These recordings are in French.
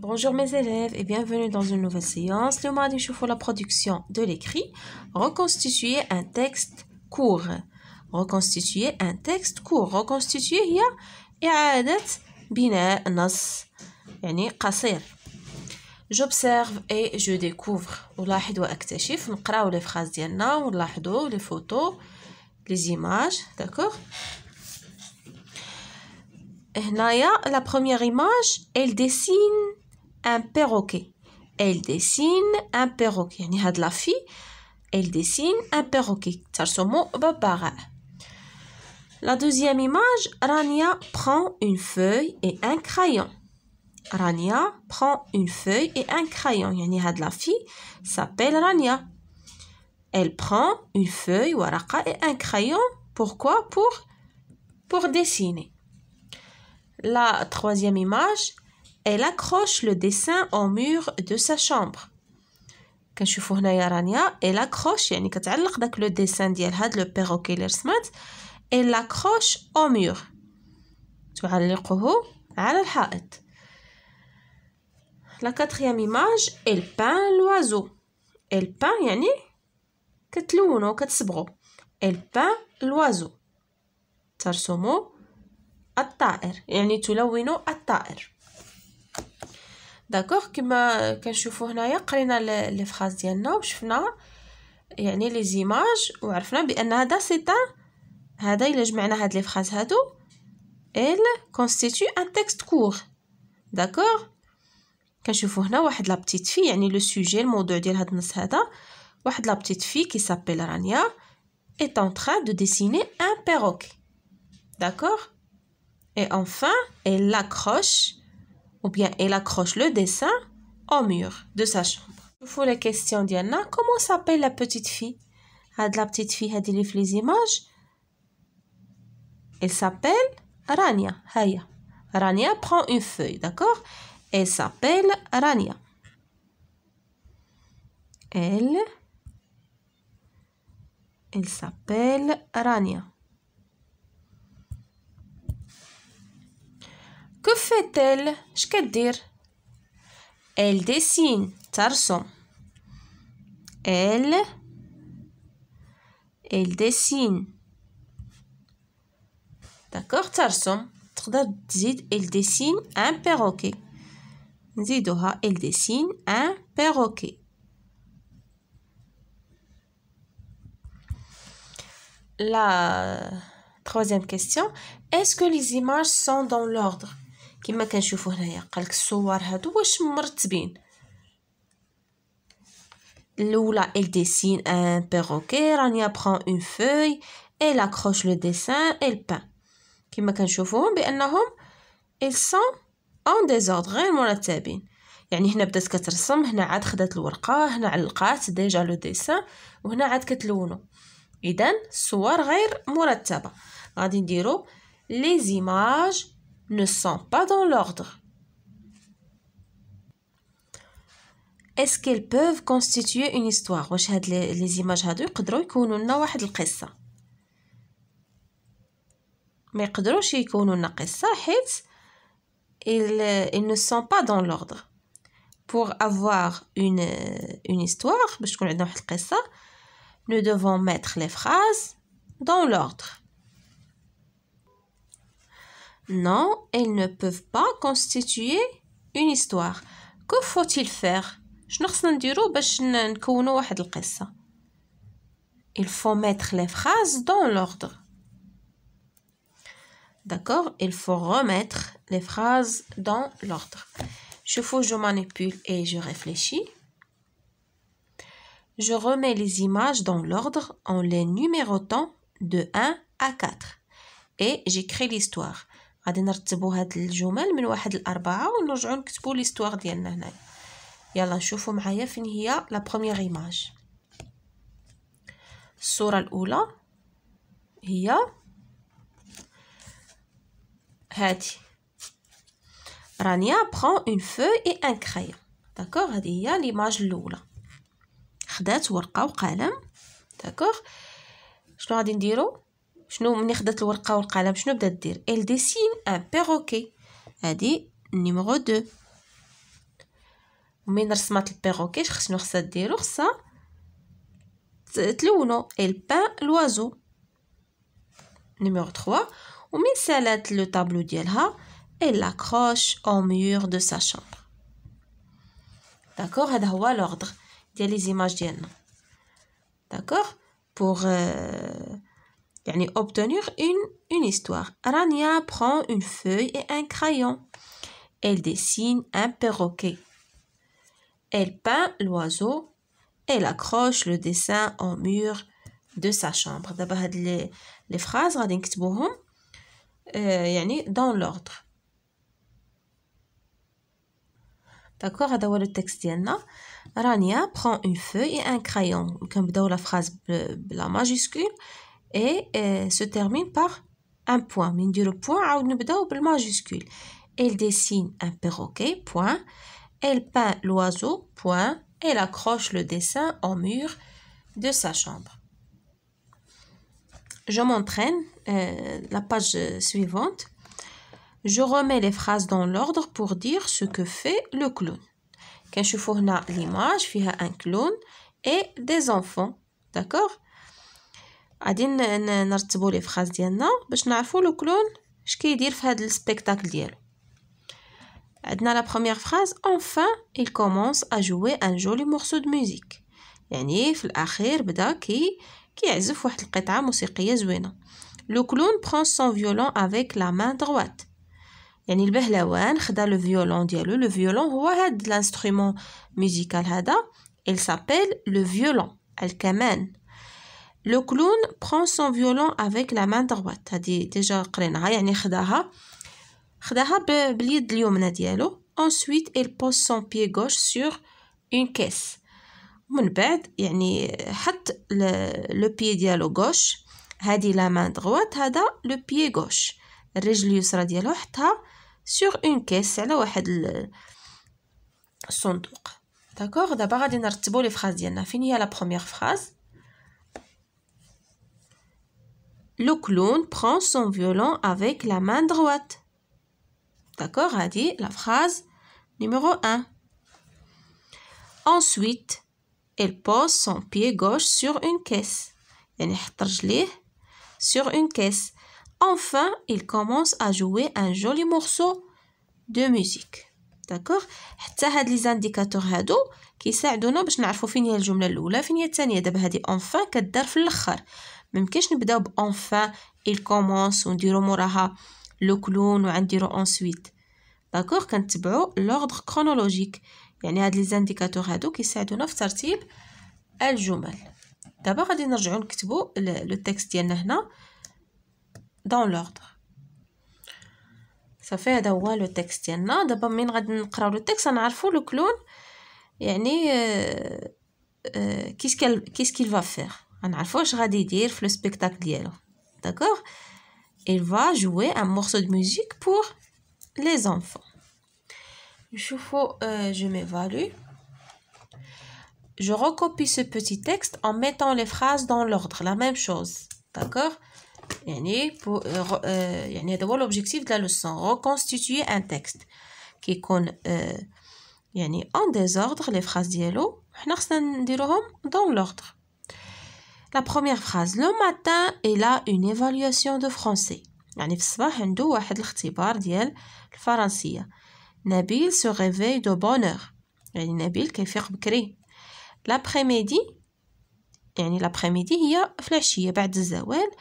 Bonjour mes élèves et bienvenue dans une nouvelle séance. Le mardi, je la production de l'écrit. Reconstituer un texte court. Reconstituer un texte court. Reconstituer هي إعادة بناء نص يعني قصير. J'observe et je découvre. ألاحظ وأكتشف. نقراو les phrases ديالنا ونلاحظوا les photos, les images, d'accord la première image, elle dessine un perroquet. Elle dessine un perroquet. يعني هاد la fille, elle dessine un perroquet. ترسمو ببغاء. La deuxième image, Rania prend une feuille et un crayon. Rania prend une feuille et un crayon. يعني هاد la fille s'appelle Rania. Elle prend une feuille et un crayon. Pourquoi Pour pour dessiner. La troisième image, Elle accroche le dessin au mur de sa chambre. كنشوفو هنايا رانيا. اي لاكروش يعني كتعلق داك لو ديسان ديال هاد لو بيروكي لي رسمات اي لاكروش أو ميور تعلقه على الحائط. لا كاتريام ايماج اي بان لوازو اي بان يعني كتلونو كتصبغو اي بان لوازو ترسمو الطائر. يعني تلونو الطائر. داكوغ كما كنشوفوا هنايا قرينا لي فراز ديالنا وشفنا يعني لي زيماج وعرفنا بأن هذا سي هذا إلا جمعنا هاد لي فراز هادو ال كونستيتو ان تكست كور داكوغ كنشوفوا هنا واحد لا بتيت في يعني لو سوجي الموضوع ديال هاد النص هذا واحد لا بتيت في كي سابيل رانيا est en train de dessiner un perroquet. D'accord Et enfin, elle l'accroche, ou bien elle accroche le dessin au mur de sa chambre. Vous la question Diana, comment s'appelle la petite fille? De la petite fille a les images. Elle s'appelle Rania. Haya. Rania prend une feuille, d'accord? Elle s'appelle Rania. Elle, elle s'appelle Rania. Que fait-elle dire Elle dessine ترسم Elle Elle dessine D'accord ترسم تقدر تزيد elle dessine un perroquet نزيدوها elle dessine un perroquet La troisième question, est-ce que les images sont dans l'ordre كما كنشوفوا هنايا قالك الصور هادو واش مرتبين الأولى elle dessine un perroquet رانيا prend une feuille elle accroche le dessin elle peint. كما كنشوفوهم بأنهم ils sont en désordre غير مرتبين. يعني هنا بدات كترسم هنا عاد خدات الورقة هنا علقات ديجا لو ديسان وهنا عاد كتلونو. اذا الصور غير مرتبة. غادي نديرو لي زيماج ne sont pas dans l'ordre. Est-ce qu'elles peuvent constituer une histoire واش هاد les images هادو يقدروا يكونوا لنا واحد القصه ما يقدروش يكونوا لنا قصه حيت ils, ils ne sont pas dans l'ordre pour avoir une une histoire باش تكون عندنا واحد القصه nous devons mettre les phrases dans l'ordre non, elles ne peuvent pas constituer une histoire. Que faut-il faire? Il faut mettre les phrases dans l'ordre. D'accord? Il faut remettre les phrases dans l'ordre. Je je manipule et je réfléchis. Je remets les images dans l'ordre en les numérotant de 1 à 4. Et j'écris l'histoire. غادي نرتبوا هاد الجمل من واحد لأربعة ونرجعو نكتبو ليستواغ ديالنا هنايا. يلا نشوفو معايا فين هي لا بروميير ايماج الصورة الأولى هي هادي. رانيا برون اون فو اي ان كرايون داكوغ هادي هي ليماج الأولى. خدات ورقة وقلم. داكوغ شنو غادي نديرو؟ شنو ملي خدات الورقة والقلم؟ شنو بدات دير؟ Elle dessine un perroquet. هادي نيميرو 2 ومين رسمات البيروكي؟ خصني خصها ديرو؟ خصها تلونو. Elle peint l'oiseau. numéro 3 ومين سالات لو طابلو ديالها؟ Elle l'accroche au mur de sa chambre. D'accord هذا هو l'ordre ديال لي زيماج ديالنا. D'accord pour euh, يعني obtenir une une histoire Rania prend une feuille et un crayon elle dessine un perroquet elle peint l'oiseau elle accroche le dessin au mur de sa chambre دابا هاد لي لي فراز غادي نكتبوهم يعني dans l'ordre داكوغ هذا هو لو تكست ديالنا رانيا prend une feuille et un crayon كنبداو لا فراز بلا ماجيسكول et se termine par un point من نديرو point عاود نبداو بالماجيسكول elle dessine un perroquet point elle peint l'oiseau, point. Elle accroche le dessin au mur de sa chambre. Je m'entraîne, euh, la page suivante. Je remets les phrases dans l'ordre pour dire ce que fait le clown. Quand je fournis l'image, il y a un clown et des enfants. D'accord غادي نرتبوا لي فراز ديالنا باش نعرفوا لو كلون اش كيدير في هذا السبيكتاكل ديالو. عندنا la première phrase enfin il commence à jouer un joli morceau de musique. يعني في الأخير بدأ كي كيعزف واحد القطعة موسيقية زوينة. لو كلون prend son violon avec la main droite. يعني البهلوان خدا لو فيولون ديالو. لو فيولون هو هاد الانسترومون ميوزيكال هذا. Il s'appelle le violon الكمان. لو كلون prend son violon avec la main droite هادي ديجا قريناها يعني خداها خداها باليد اليمنى ديالو ensuite il pose son pied gauche sur une caisse من بعد يعني حط لو بيي ديالو غوش هادي لا مان دغوات هذا لو بيي غوش الرجل اليسرى ديالو حطها سور اون كيس على واحد الصندوق داكوغ دابا غادي نرتبو لي فراز ديالنا فين هي لا بروميير فراز Le clown prend son violon avec la main droite. D'accord dit la phrase numéro 1. Ensuite, elle pose son pied gauche sur une caisse. sur une caisse. Enfin, il commence à jouer un joli morceau de musique. D'accord. حتى هاد لي زانديكاتور هادو كيساعدونا باش نعرفوا فين هي الجمله الاولى فين هي الثانية دابا هادي اونفان كدار في الآخر ممكنش نبداو بانفان il commence ونديرو موراها لو كلون وعنديرو انسويت داكوغ كنتبعو لوردر كرونولوجيك يعني هاد لي زانديكاتور هادو كيساعدونا في ترتيب الجمل دابا غادي نرجعو نكتبو لو تكست ديالنا هنا دون لوردر صافي هذا هو لو تكست ديالنا دابا من غادي نقراو لو تكست نعرفو لو كلون يعني كيس كيس كيل فا فير غنعرفو واش غادي يدير في لو سبيكتاكل ديالو داكوغ il va jouer un morceau de musique pour les enfants. Euh, je m'évalue. Je recopie ce petit texte en mettant les phrases dans l'ordre, la même chose. D'accord pour euh, euh, l'objectif de la leçon reconstituer un texte qui connaît en désordre les phrases dialogue dans l'ordre la première phrase le matin il a une évaluation de français يعني في الصباح عنده واحد الاختبار ديال الفرنسية نبيل سو ريفي دو بونور يعني نبيل كيفيق بكري لابخيميدي يعني لابخيميدي هي في العشية بعد الزوال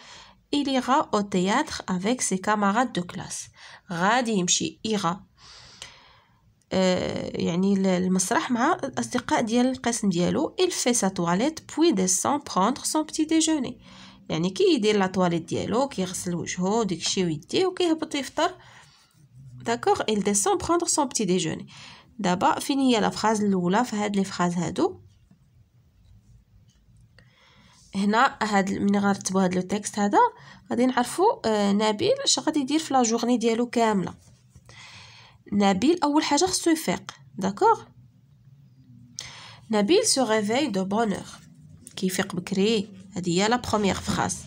Il ira au théâtre avec ses camarades de classe. غادي يمشي. إيغا آه يعني المسرح مع الأصدقاء ديال القسم ديالو. Il fait sa toilette puis descend prendre son petit déjeuner. يعني كي يدير لا طواليت ديالو كيغسل وجهو داكشي ويديه وكيهبط يفطر. داكوغ il descend prendre son petit déjeuner. دابا فين هي لا فراز الأولى في هاد لي فراز هادو؟ هنا هاد ملي غنرتبو هاد لو تكست هذا؟ غادي نعرفو آه نبيل اش غادي يدير في لا جورني ديالو كاملة. نبيل أول حاجة خصو يفيق داكوغ نبيل سو ريفي دو بونور كيفيق بكري هذه هي لا بروميير فراز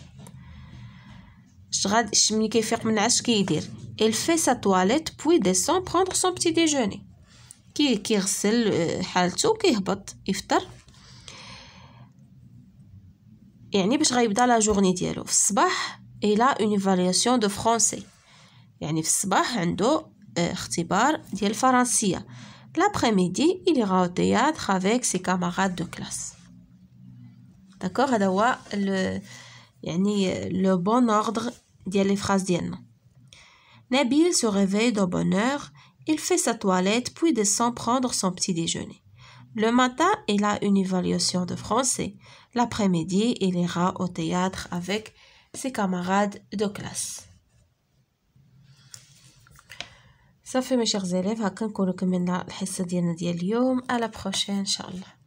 شغاد ملي كيفيق من العش كيدير. Il fait sa toilette puis descend prendre son petit déjeuner. كي كيغسل حالته كيهبط يفطر. يعني باش غيبدا لا جورني ديالو في الصباح الى اون ايفالياسيون دو فرونسي يعني في الصباح عنده اختبار ديال الفرنسيه l'après-midi il ira au théâtre avec ses camarades de classe d'accord هذا هو يعني le bon ordre ديال les phrases ديالنا Nabil se réveille de bonne heure il fait sa toilette puis descend prendre son petit déjeuner le matin, il a une évaluation de français. L'après-midi, il ira au théâtre avec ses camarades de classe. Ça fait mes chers élèves, à la prochaine, Inch'Allah.